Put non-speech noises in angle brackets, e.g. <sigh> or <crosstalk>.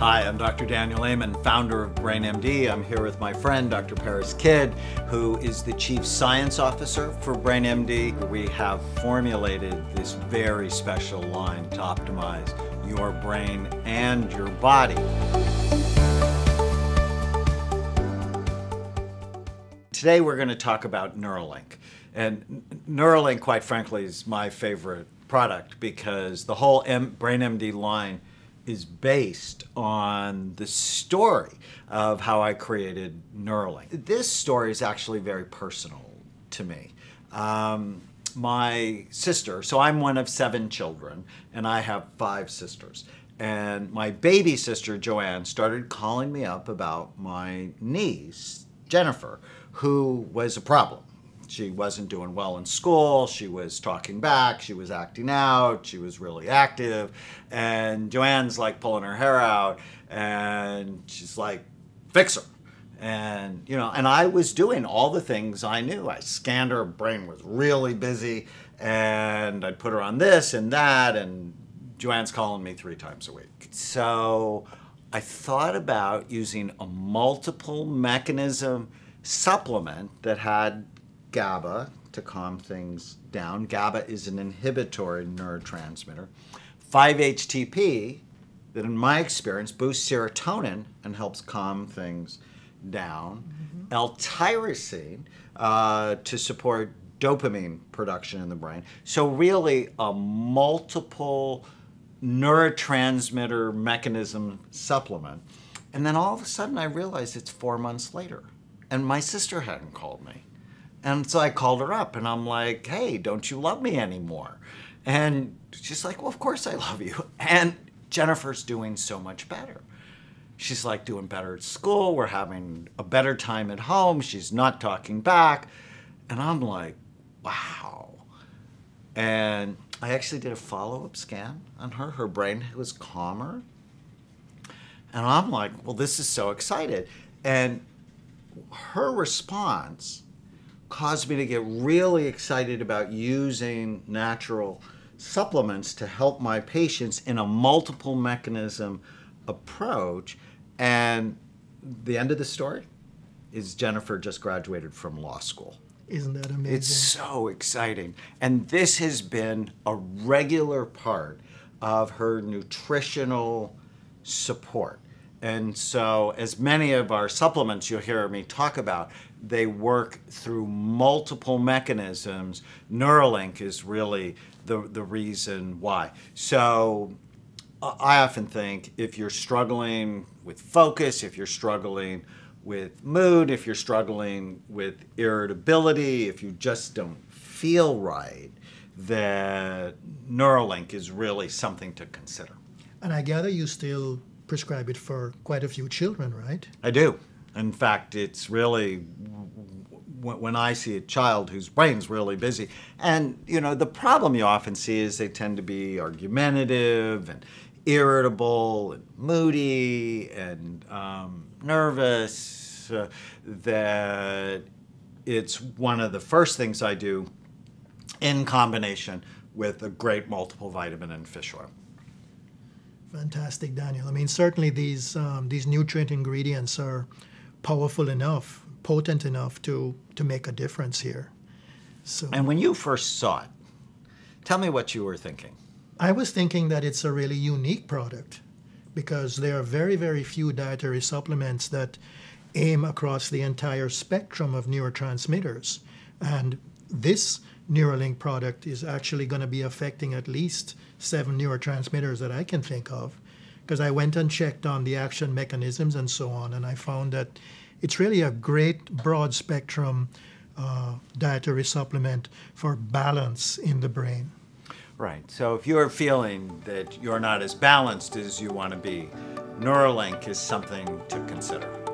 Hi, I'm Dr. Daniel Amen, founder of BrainMD. I'm here with my friend, Dr. Parris Kidd, who is the Chief Science Officer for BrainMD. We have formulated this very special line to optimize your brain and your body. Today we're going to talk about NeuroLink. And NeuroLink, quite frankly, is my favorite product because the whole M- BrainMD line is based on the story of how I created NeuroLink. This story is actually very personal to me. Um, my sister, so I'm one of seven children, and I have five sisters. And my baby sister, Joanne, started calling me up about my niece, Jennifer, who was a problem she wasn't doing well in school. She was talking back. She was acting out. She was really active. And Joanne's like pulling her hair out and she's like, fix her. And, you know, and I was doing all the things I knew. I scanned her brain was really busy and I'd put her on this and that. And Joanne's calling me three times a week. So I thought about using a multiple mechanism supplement that had GABA to calm things down. GABA is an inhibitory neurotransmitter. 5-HTP, that in my experience boosts serotonin and helps calm things down. Mm-hmm. L-tyrosine uh, to support dopamine production in the brain. So really a multiple neurotransmitter mechanism supplement. And then all of a sudden I realized it's four months later. And my sister hadn't called me. And so I called her up and I'm like, hey, don't you love me anymore? And she's like, well, of course I love you. <laughs> And Jennifer's doing so much better. She's like doing better at school. We're having a better time at home. She's not talking back. And I'm like, wow. And I actually did a follow up scan on her. Her brain was calmer. And I'm like, well, this is so excited. And her response caused me to get really excited about using natural supplements to help my patients in a multiple mechanism approach. And the end of the story is Jennifer just graduated from law school. Isn't that amazing? It's so exciting. And this has been a regular part of her nutritional support. And so, as many of our supplements you'll hear me talk about, they work through multiple mechanisms. NeuroLink is really the, the reason why. So, I often think if you're struggling with focus, if you're struggling with mood, if you're struggling with irritability, if you just don't feel right, that NeuroLink is really something to consider. And I gather you still prescribe it for quite a few children, right? I do. In fact, it's really when I see a child whose brain's really busy, and you know, the problem you often see is they tend to be argumentative and irritable and moody and um, nervous. Uh, that it's one of the first things I do in combination with a great multiple vitamin and fish oil. Fantastic, Daniel. I mean, certainly these um, these nutrient ingredients are powerful enough, potent enough to to make a difference here. So, and when you first saw it, tell me what you were thinking. I was thinking that it's a really unique product because there are very very few dietary supplements that aim across the entire spectrum of neurotransmitters, and this NeuroLink product is actually going to be affecting at least seven neurotransmitters that I can think of. Because I went and checked on the action mechanisms and so on, and I found that it's really a great broad spectrum uh, dietary supplement for balance in the brain. Right. So if you're feeling that you're not as balanced as you want to be, NeuroLink is something to consider.